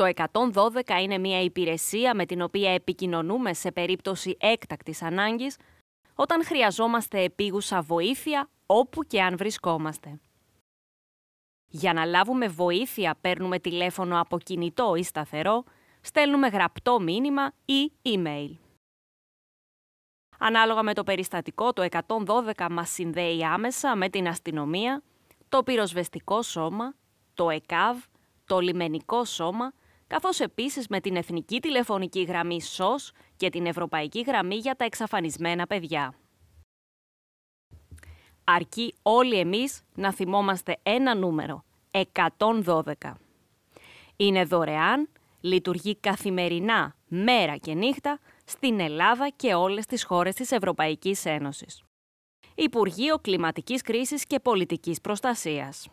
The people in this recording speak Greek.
Το 112 είναι μια υπηρεσία με την οποία επικοινωνούμε σε περίπτωση έκτακτης ανάγκης όταν χρειαζόμαστε επίγουσα βοήθεια όπου και αν βρισκόμαστε. Για να λάβουμε βοήθεια παίρνουμε τηλέφωνο από κινητό ή σταθερό, στέλνουμε γραπτό μήνυμα ή email. Ανάλογα με το περιστατικό, το 112 μας συνδέει άμεσα με την αστυνομία, το πυροσβεστικό σώμα, το ΕΚΑΒ, το λιμενικό σώμα, καθώς επίσης με την Εθνική Τηλεφωνική Γραμμή ΣΟΣ και την Ευρωπαϊκή Γραμμή για τα Εξαφανισμένα Παιδιά. Αρκεί όλοι εμείς να θυμόμαστε ένα νούμερο, 112. Είναι δωρεάν, λειτουργεί καθημερινά, μέρα και νύχτα, στην Ελλάδα και όλες τις χώρες της Ευρωπαϊκής Ένωσης. Υπουργείο Κλιματικής Κρίσης και Πολιτικής Προστασίας.